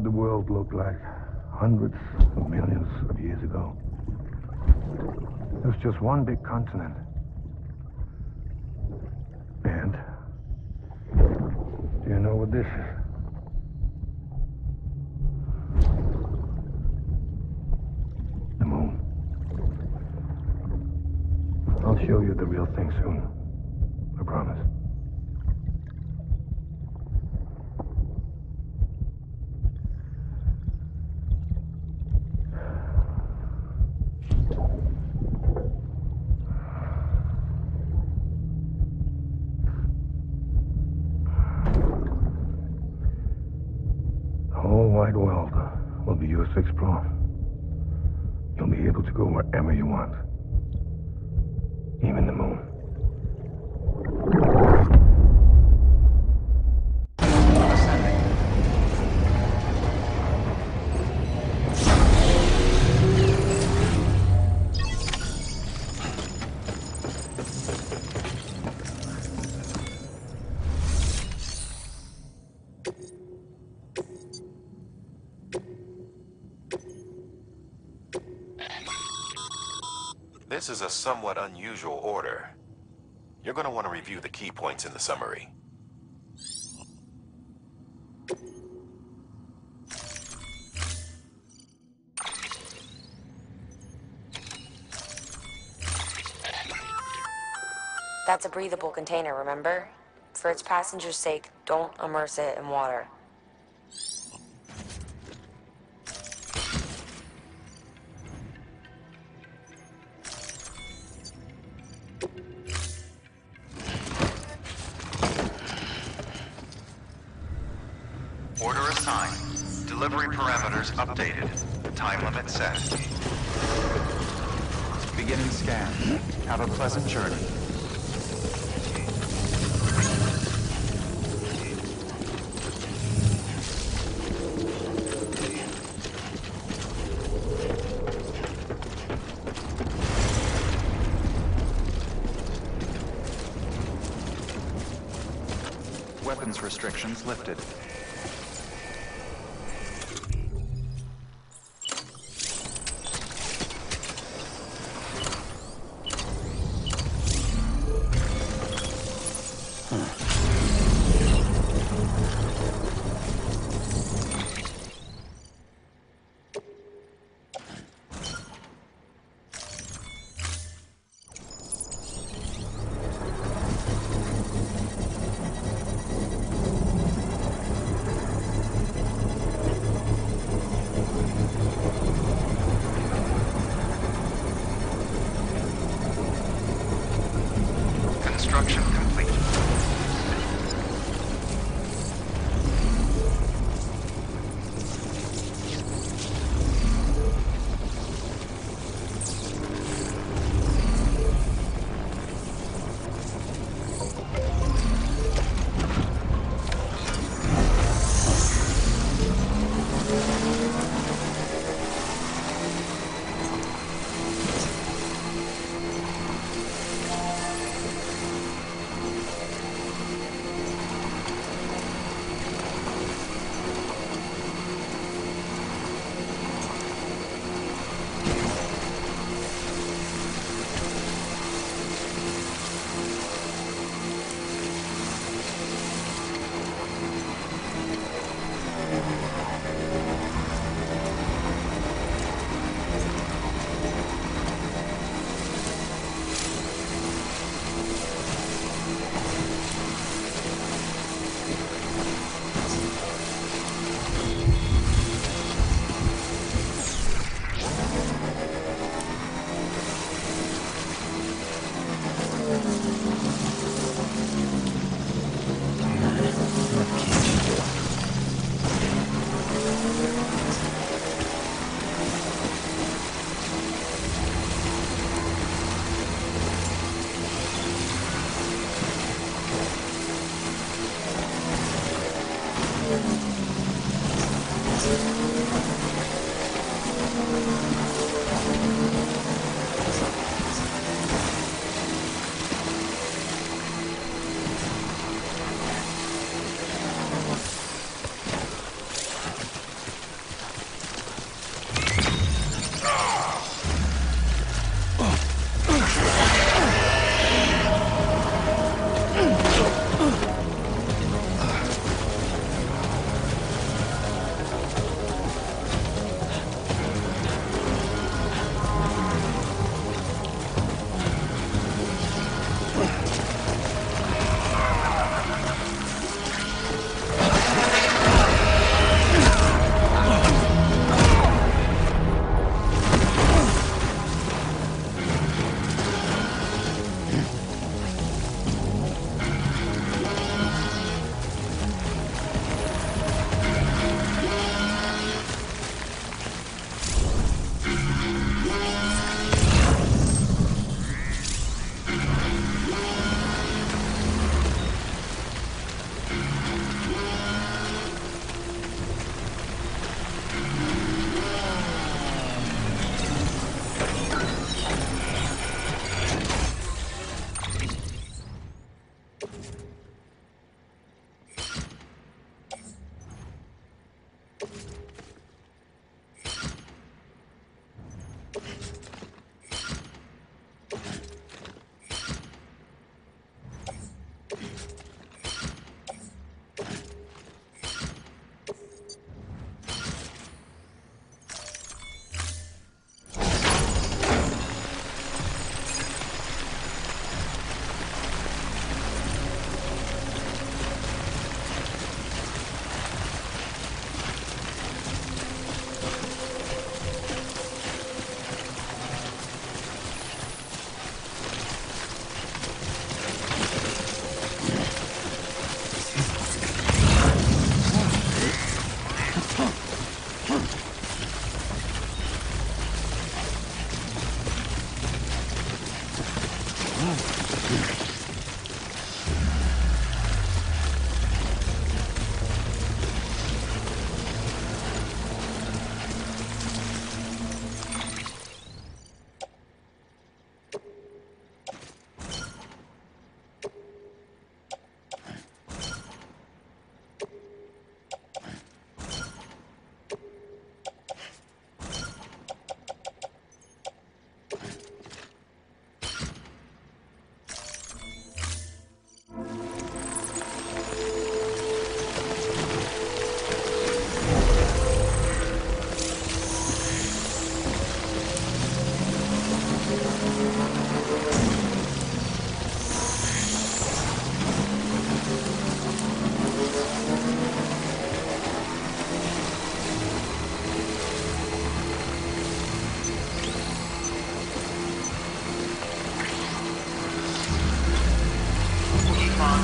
what the world looked like hundreds of millions of years ago. It was just one big continent. And do you know what this is? The moon. I'll show you the real thing soon. I promise. The whole wide world will be yours to explore. You'll be able to go wherever you want. This is a somewhat unusual order. You're going to want to review the key points in the summary. That's a breathable container, remember? For its passengers' sake, don't immerse it in water. Updated. Time limit set. Beginning scan. Have a pleasant journey. Weapons restrictions lifted.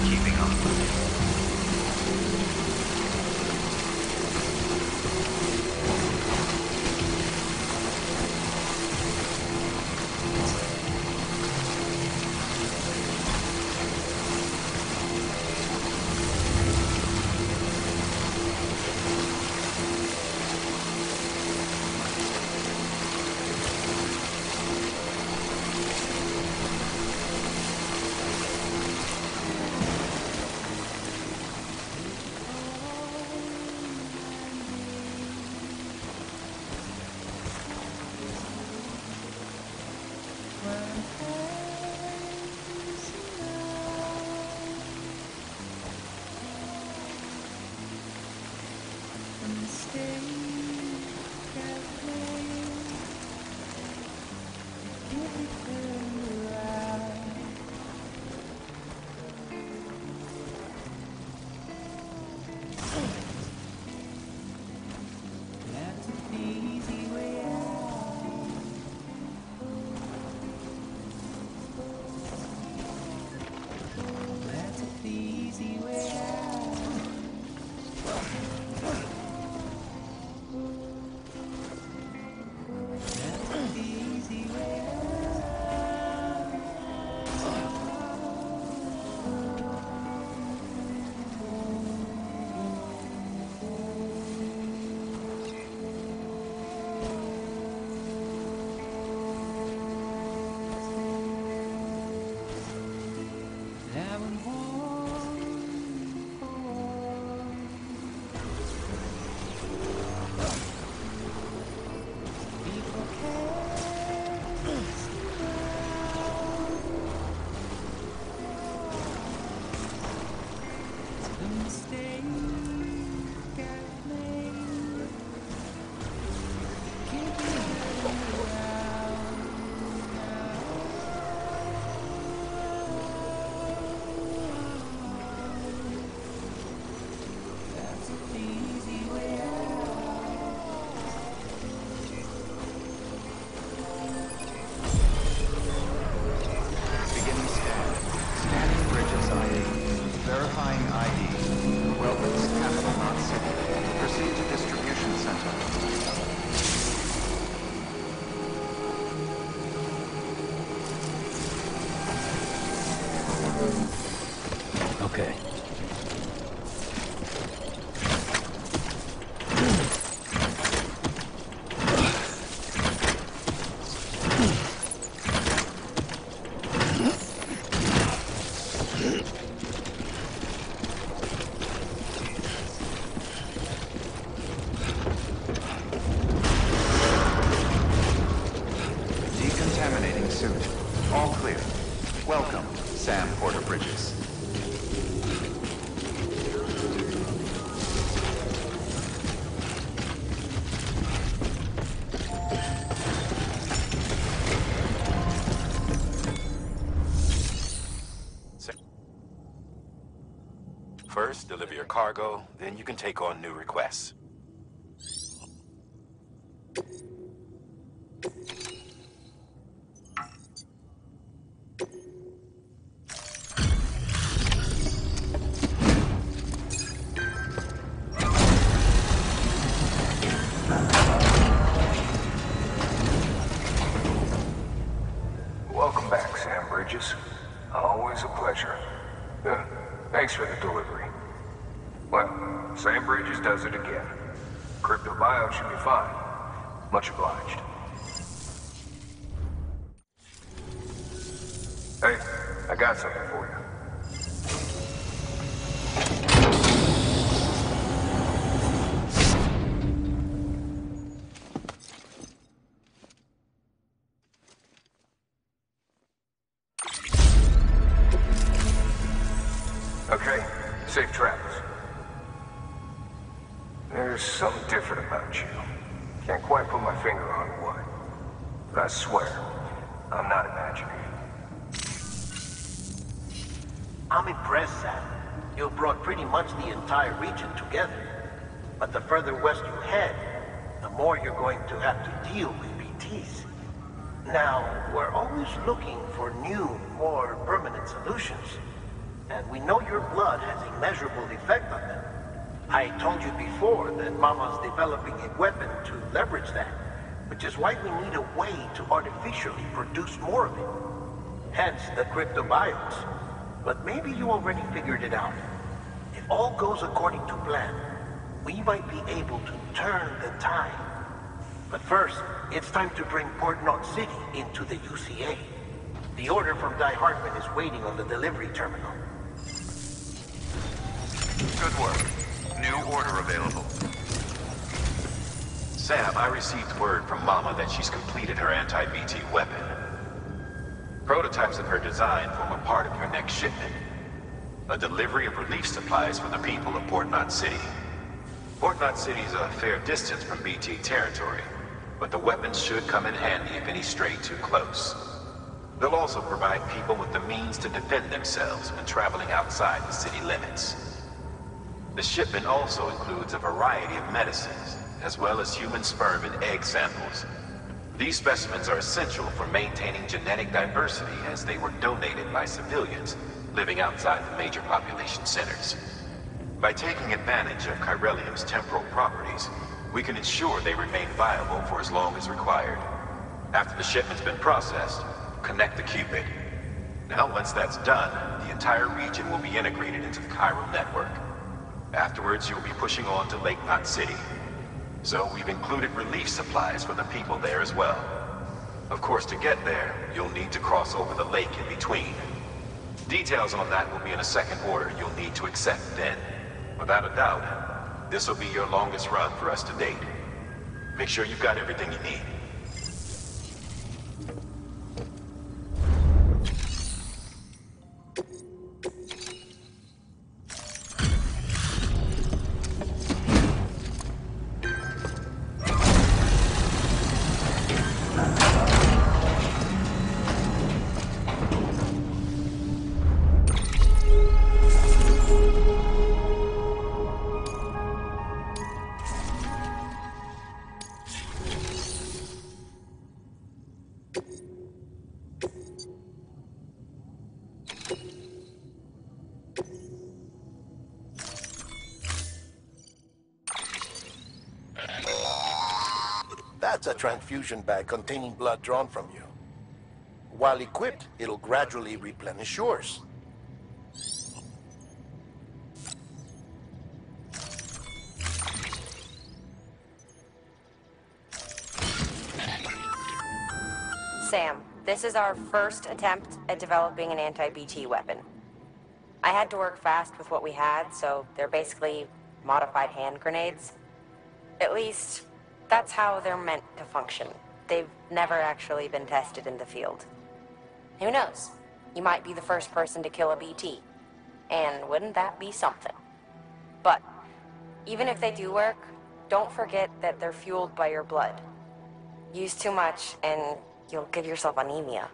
Keep on keeping up. cargo, then you can take on new requests. Welcome back, Sam Bridges. Always a pleasure. Uh, thanks for the delivery. Well, Sam Bridges does it again. Crypto bio should be fine. Much obliged. Hey, I got something for you. Something different about you. Can't quite put my finger on what. But I swear, I'm not imagining. I'm impressed, Sam. You've brought pretty much the entire region together. But the further west you head, the more you're going to have to deal with BTs. Now, we're always looking for new, more permanent solutions. And we know your blood has a measurable effect on them. I told you before that Mama's developing a weapon to leverage that, which is why we need a way to artificially produce more of it. Hence the cryptobiotes. But maybe you already figured it out. If all goes according to plan, we might be able to turn the tide. But first, it's time to bring Port Knot City into the UCA. The order from Die-Hardman is waiting on the delivery terminal. Good work. New order available. Sam, I received word from Mama that she's completed her anti-BT weapon. Prototypes of her design form a part of your next shipment. A delivery of relief supplies for the people of Port City. Port Knot City is a fair distance from BT territory, but the weapons should come in handy if any stray too close. They'll also provide people with the means to defend themselves when traveling outside the city limits. The shipment also includes a variety of medicines, as well as human sperm and egg samples. These specimens are essential for maintaining genetic diversity as they were donated by civilians living outside the major population centers. By taking advantage of Chiralium's temporal properties, we can ensure they remain viable for as long as required. After the shipment's been processed, connect the Q-pid. Now, once that's done, the entire region will be integrated into the Chiral network. Afterwards, you'll be pushing on to Lake Knot City. So we've included relief supplies for the people there as well. Of course, to get there, you'll need to cross over the lake in between. Details on that will be in a second order you'll need to accept then. Without a doubt, this will be your longest run for us to date. Make sure you've got everything you need. That's a transfusion bag containing blood drawn from you. While equipped, it'll gradually replenish yours. Sam, this is our first attempt at developing an anti-BT weapon. I had to work fast with what we had, so they're basically modified hand grenades. At least, that's how they're meant to function. They've never actually been tested in the field. Who knows? You might be the first person to kill a BT. And wouldn't that be something? But, even if they do work, don't forget that they're fueled by your blood. Use too much, and you'll give yourself anemia.